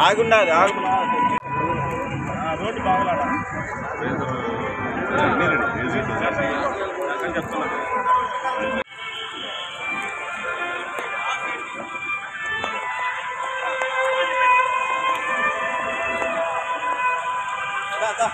ఆగుండదు ఆగు. రోడ్డు బాగలాడా చెప్తున్నా దా.